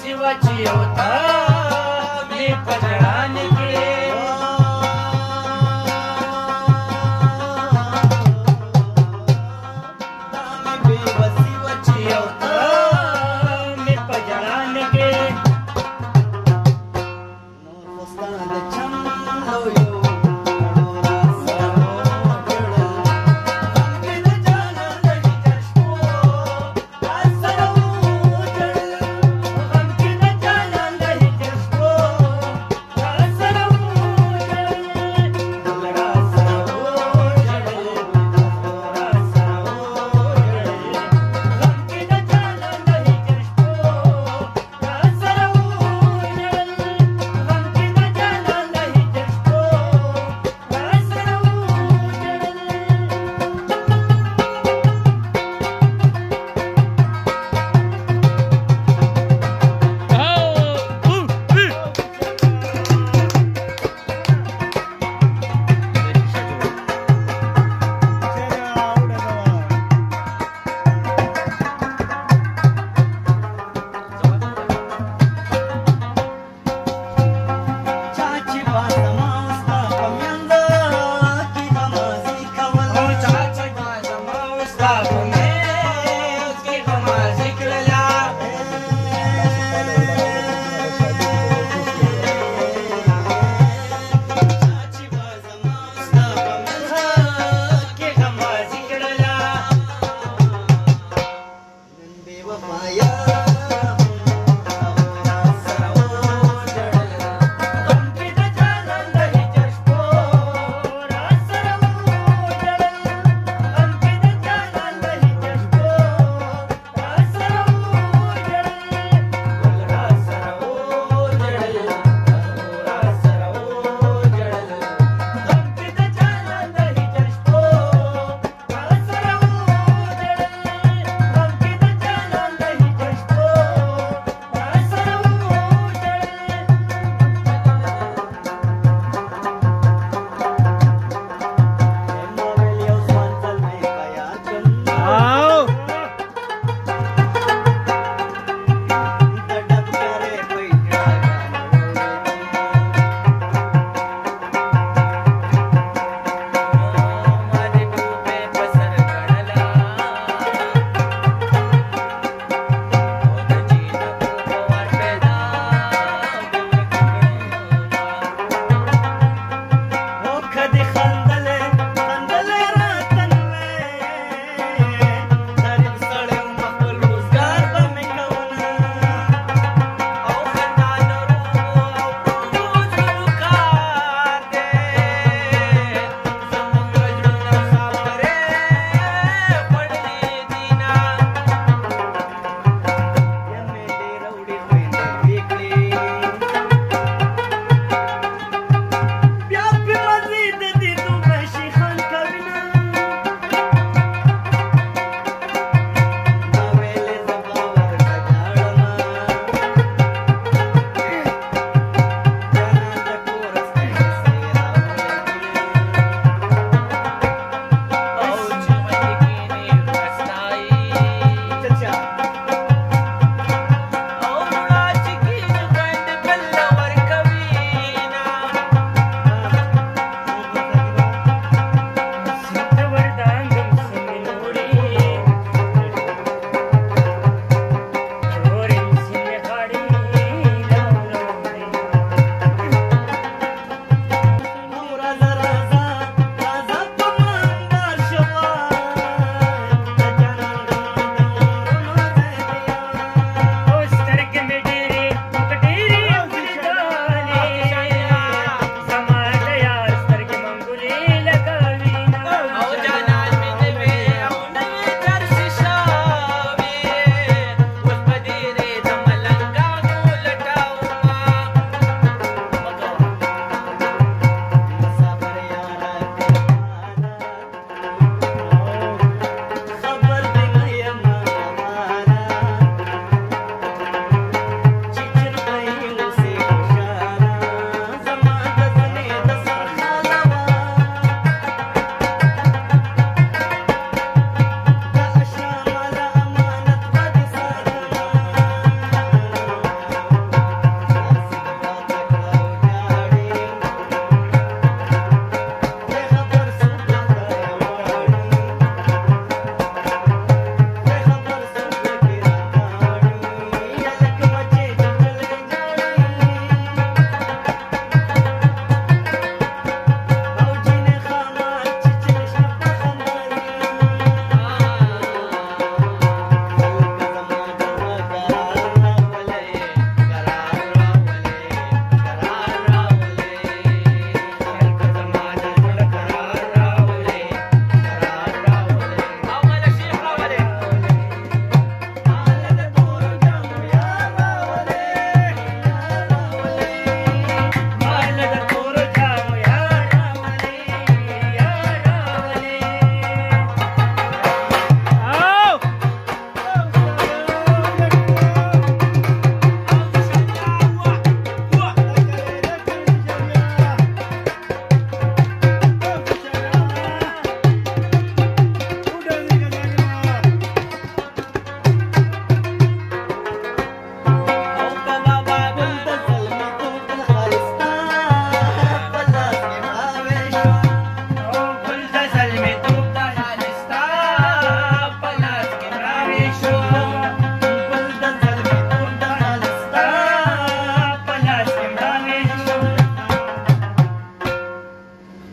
शिवाची अवतार.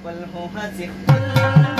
والهو هزق